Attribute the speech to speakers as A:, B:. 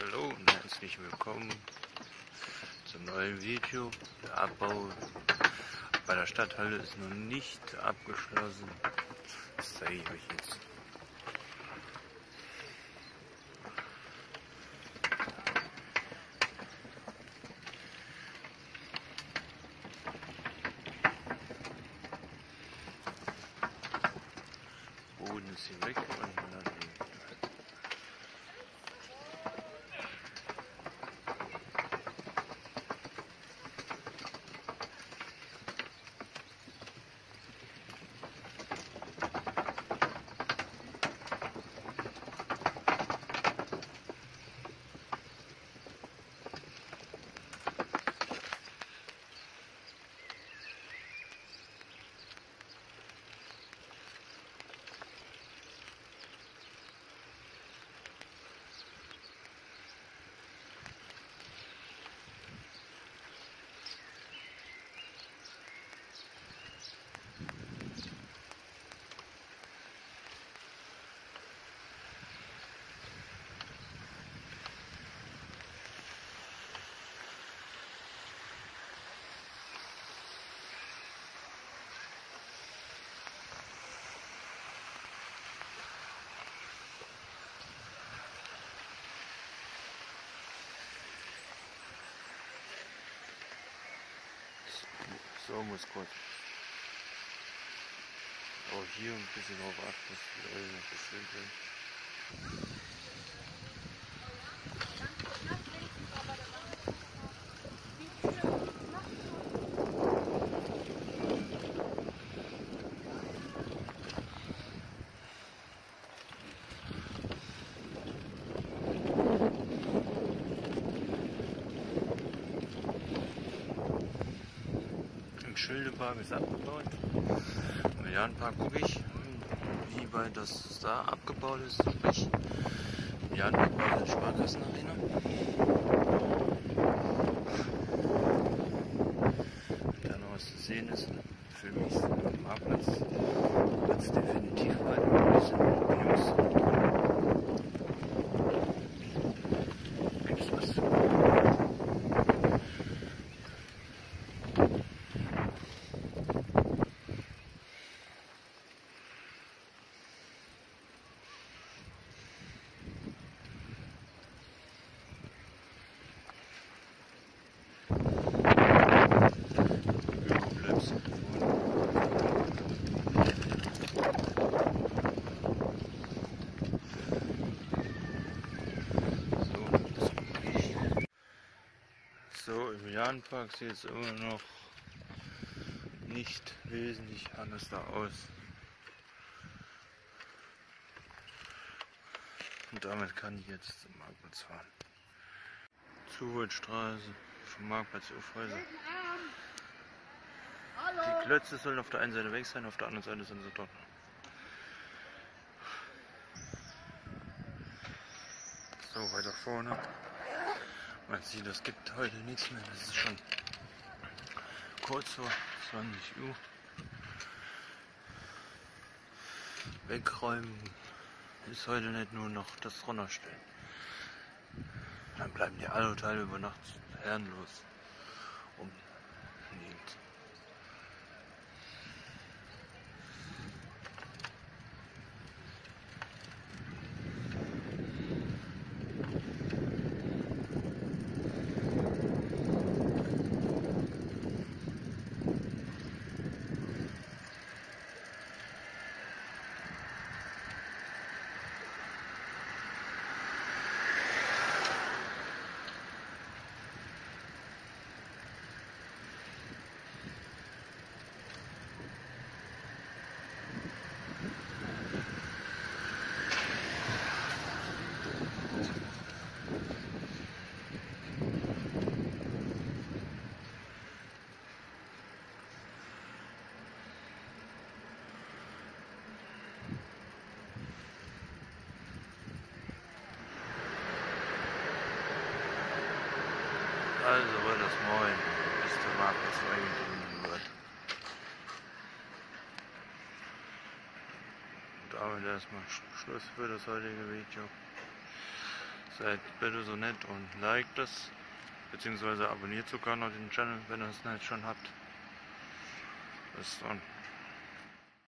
A: Hallo und herzlich willkommen zum neuen Video. Der Abbau bei der Stadthalle ist noch nicht abgeschlossen. Das zeige ich euch jetzt. Boden ist hier weg und dann So muss kurz. Auch hier ein bisschen drauf achten, dass die Leute nicht beschwimmt werden. Schildepark ist abgebaut. Milliardenpark gucke ich, wie weit das da abgebaut ist. Sprich, Milliardenpark war eine Sparkassenarena. Wenn da noch was zu sehen ist, für mich ist der Marktplatz wird es definitiv weiter. Wir sind Jungs. Gibt's was zu Öko-Blöps. So, das guck ich. So, im Jahnpark sieht es immer noch nicht wesentlich anders da aus. Und damit kann ich jetzt zum Marktplatz fahren. Zuwaldstraße vom Marktplatz Ufhäuser. Die Klötze sollen auf der einen Seite weg sein, auf der anderen Seite sind sie dort. So, weiter vorne. Man sieht, gibt heute nichts mehr. Das ist schon kurz vor 20 Uhr. Wegräumen ist heute nicht nur noch das runterstellen. Dann bleiben die Aluteile über Nacht herrenlos umliegend. Also der Marktplatz freigegeben wird. Und damit erstmal Sch- Schluss für das heutige Video. Seid bitte so nett und liked es, beziehungsweise abonniert sogar noch den Channel, wenn ihr es nicht schon habt. Bis dann.